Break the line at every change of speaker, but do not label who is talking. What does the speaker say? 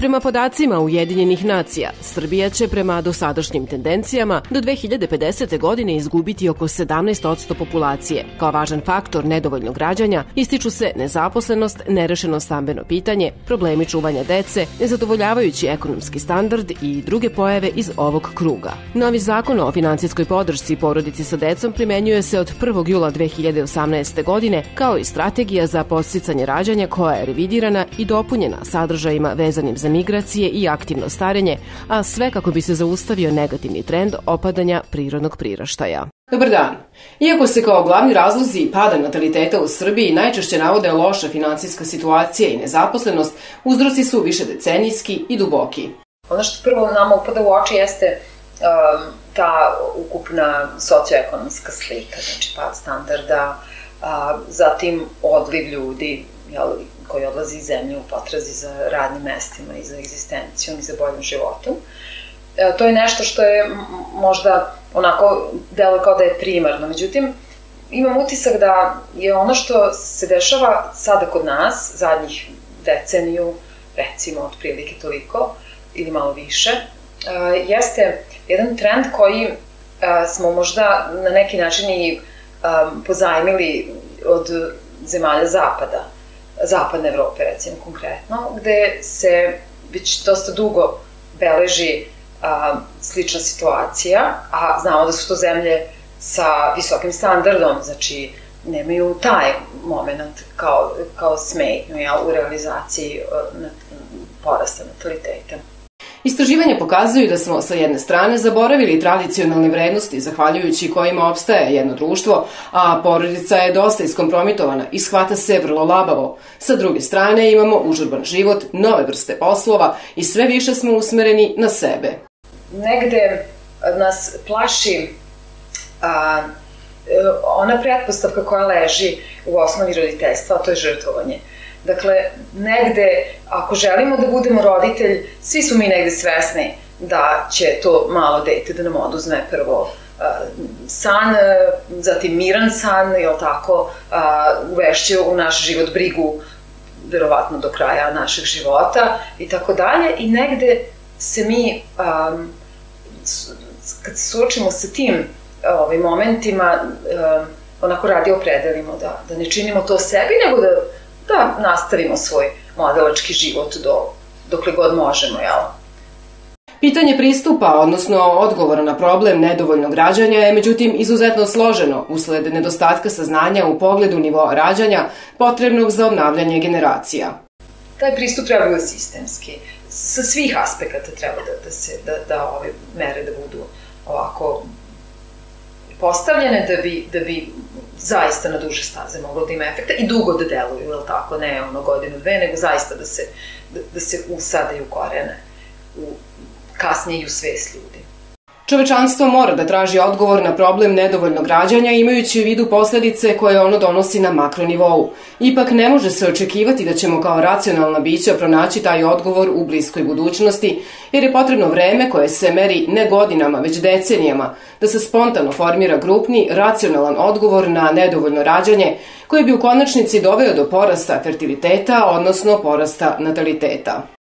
Prema podacima Ujedinjenih nacija, Srbija će prema dosadašnjim tendencijama do 2050. godine izgubiti oko 17% populacije. Kao važan faktor nedovoljnog rađanja ističu se nezaposlenost, nerešeno stambeno pitanje, problemi čuvanja dece, nezadovoljavajući ekonomski standard i druge pojave iz ovog kruga. Novi zakon o financijskoj podršci porodici sa decom primenjuje se od 1. jula 2018. godine, kao i strategija za posticanje rađanja koja je revidirana i dopunjena sadržajima vezanim za za migracije i aktivno starenje, a sve kako bi se zaustavio negativni trend opadanja prirodnog priraštaja. Dobar dan. Iako se kao glavni razlozi pada nataliteta u Srbiji najčešće navode loša financijska situacija i nezaposlenost, uzroci su više decenijski i duboki.
Ono što prvo nama upada u oči jeste um, ta ukupna socioekonomska slika, znači pad standarda, a, zatim odliv ljudi, jel, koji odlazi iz zemlje u potrazi za radnim mestima i za egzistencijom i za boljim životom. E, to je nešto što je možda onako delo kao da je primarno. Međutim, imam utisak da je ono što se dešava sada kod nas, zadnjih deceniju, recimo otprilike toliko, ili malo više, e, jeste jedan trend koji e, smo možda na neki način i e, pozajmili od zemalja zapada zapadne Evrope, recimo konkretno, gde se već dosta dugo beleži a, slična situacija, a znamo da su to zemlje sa visokim standardom, znači nemaju taj moment kao, kao smetnju ja, u realizaciji na, porasta nataliteta.
Istraživanja pokazuju da smo sa jedne strane zaboravili tradicionalne vrednosti zahvaljujući kojima opstaje jedno društvo, a porodica je dosta iskompromitovana i shvata se vrlo labavo. Sa druge strane imamo užurban život, nove vrste poslova i sve više smo usmereni na sebe.
Negde nas plaši a, ona pretpostavka koja leži u osnovi roditeljstva, a to je žrtvovanje. Dakle, negde, ako želimo da budemo roditelj, svi su mi negde svesni da će to malo dete da nam oduzme prvo san, zatim miran san, jel tako, uvešće u naš život brigu verovatno do kraja našeg života i tako dalje. I negde se mi kad se suočimo sa tim ovim momentima onako radi opredelimo da, da ne činimo to sebi nego da da nastavimo svoj modelački život do, dokle god možemo, jel?
Pitanje pristupa, odnosno odgovora na problem nedovoljnog rađanja je međutim izuzetno složeno usled nedostatka saznanja u pogledu nivoa rađanja potrebnog za obnavljanje generacija.
Taj pristup treba da bude sistemski. Sa svih aspekata treba da, da se da, da ove mere da budu ovako postavljene da bi, da bi zaista na duže staze moglo da ima efekta i dugo da deluju, je tako, ne ono godinu, dve, nego zaista da se, da, da se usade u korene, u, kasnije i u svest ljudi.
Čovečanstvo mora da traži odgovor na problem nedovoljnog rađanja imajući u vidu posledice koje ono donosi na makronivou. Ipak ne može se očekivati da ćemo kao racionalna bića pronaći taj odgovor u bliskoj budućnosti, jer je potrebno vreme koje se meri ne godinama, već decenijama, da se spontano formira grupni, racionalan odgovor na nedovoljno rađanje, koji bi u konačnici doveo do porasta fertiliteta, odnosno porasta nataliteta.